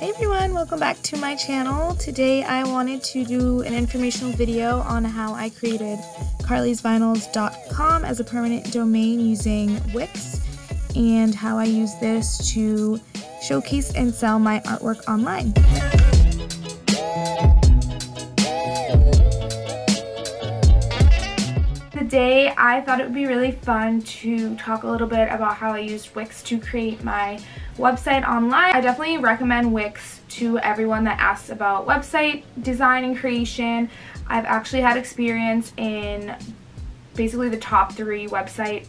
Hey everyone, welcome back to my channel. Today I wanted to do an informational video on how I created carlysvinyls.com as a permanent domain using Wix and how I use this to showcase and sell my artwork online. Today I thought it would be really fun to talk a little bit about how I used Wix to create my website online. I definitely recommend Wix to everyone that asks about website design and creation. I've actually had experience in basically the top three website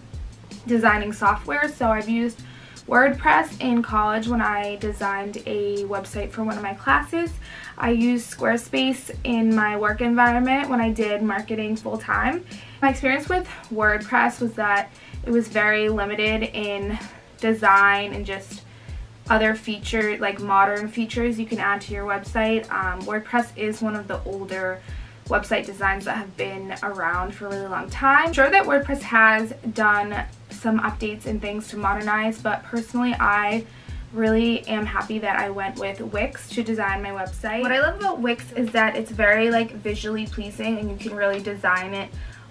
designing software. So I've used WordPress in college when I designed a website for one of my classes. I used Squarespace in my work environment when I did marketing full-time. My experience with WordPress was that it was very limited in design and just other feature like modern features you can add to your website. Um, WordPress is one of the older website designs that have been around for a really long time. I'm sure that WordPress has done some updates and things to modernize, but personally I really am happy that I went with Wix to design my website. What I love about Wix is that it's very like visually pleasing and you can really design it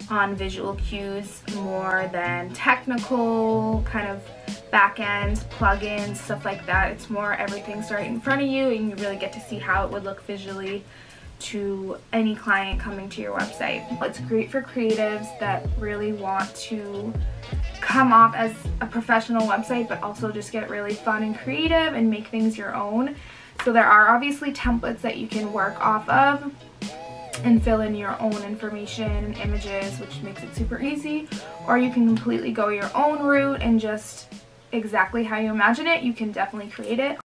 on visual cues more than technical kind of backend plugins, stuff like that. It's more everything's right in front of you and you really get to see how it would look visually to any client coming to your website. It's great for creatives that really want to come off as a professional website but also just get really fun and creative and make things your own. So there are obviously templates that you can work off of and fill in your own information and images which makes it super easy or you can completely go your own route and just exactly how you imagine it you can definitely create it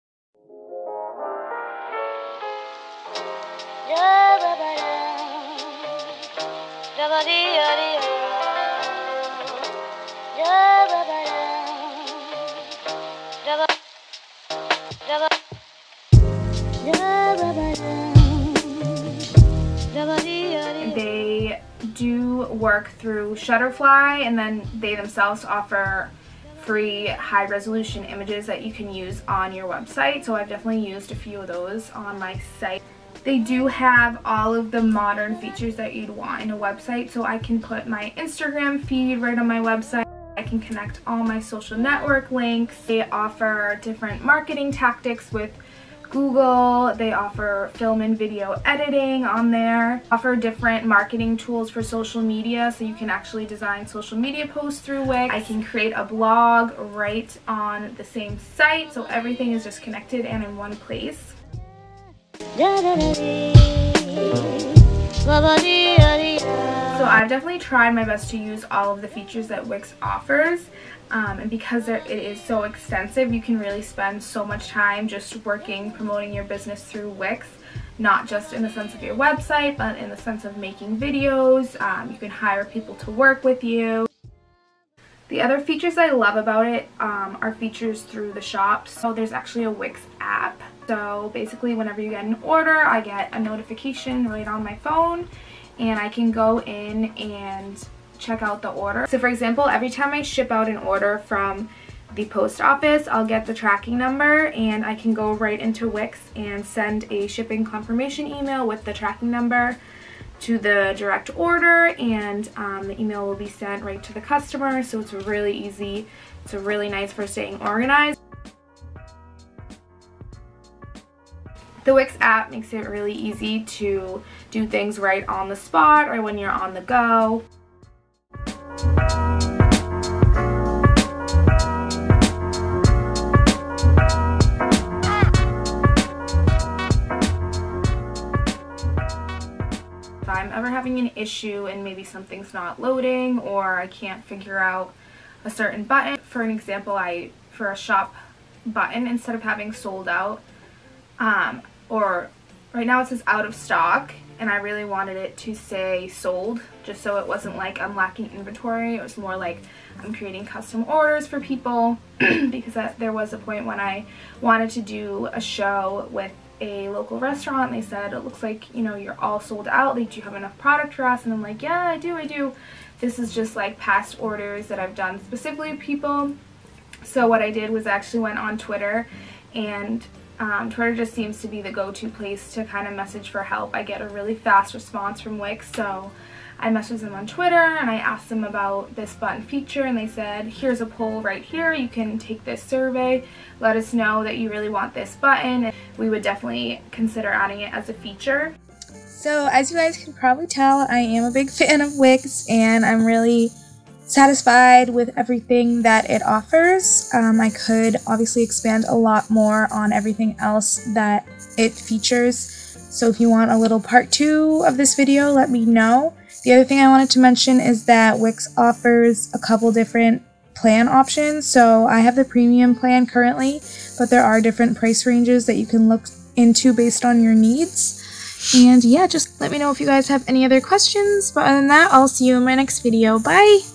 They do work through Shutterfly and then they themselves offer free high resolution images that you can use on your website. So I've definitely used a few of those on my site. They do have all of the modern features that you'd want in a website. So I can put my Instagram feed right on my website. I can connect all my social network links. They offer different marketing tactics with Google. They offer film and video editing on there. Offer different marketing tools for social media so you can actually design social media posts through Wix. I can create a blog right on the same site so everything is just connected and in one place. So I've definitely tried my best to use all of the features that Wix offers. Um, and because it is so extensive, you can really spend so much time just working, promoting your business through Wix. Not just in the sense of your website, but in the sense of making videos. Um, you can hire people to work with you. The other features I love about it um, are features through the shop. So there's actually a Wix app. So basically whenever you get an order, I get a notification right on my phone and I can go in and check out the order. So for example, every time I ship out an order from the post office, I'll get the tracking number and I can go right into Wix and send a shipping confirmation email with the tracking number to the direct order and um, the email will be sent right to the customer so it's really easy. It's really nice for staying organized. The Wix app makes it really easy to do things right on the spot or when you're on the go. If I'm ever having an issue and maybe something's not loading or I can't figure out a certain button, for an example, I for a shop button, instead of having sold out, um, or right now it says out of stock, and I really wanted it to say sold just so it wasn't like I'm lacking inventory. It was more like I'm creating custom orders for people because that, there was a point when I wanted to do a show with a local restaurant. They said, it looks like, you know, you're all sold out. Like, do you have enough product for us? And I'm like, yeah, I do, I do. This is just like past orders that I've done specifically with people. So what I did was actually went on Twitter and Um, Twitter just seems to be the go-to place to kind of message for help. I get a really fast response from Wix, so I messaged them on Twitter and I asked them about this button feature and they said, here's a poll right here, you can take this survey, let us know that you really want this button, and we would definitely consider adding it as a feature. So as you guys can probably tell, I am a big fan of Wix and I'm really satisfied with everything that it offers. Um, I could obviously expand a lot more on everything else that it features. So if you want a little part two of this video, let me know. The other thing I wanted to mention is that Wix offers a couple different plan options. So I have the premium plan currently, but there are different price ranges that you can look into based on your needs. And yeah, just let me know if you guys have any other questions. But other than that, I'll see you in my next video. Bye!